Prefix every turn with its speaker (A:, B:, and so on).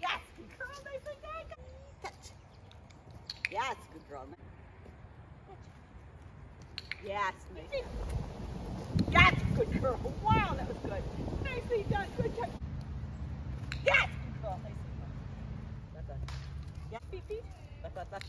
A: Yes, good girl, nice like that. Yes, good girl. Yes, nice. Yes, good girl. Wow, that was good. Nicely done. Good touch. Yes, good girl. Nicely done. Left, left. Yes, feet, feet. Left, left, left.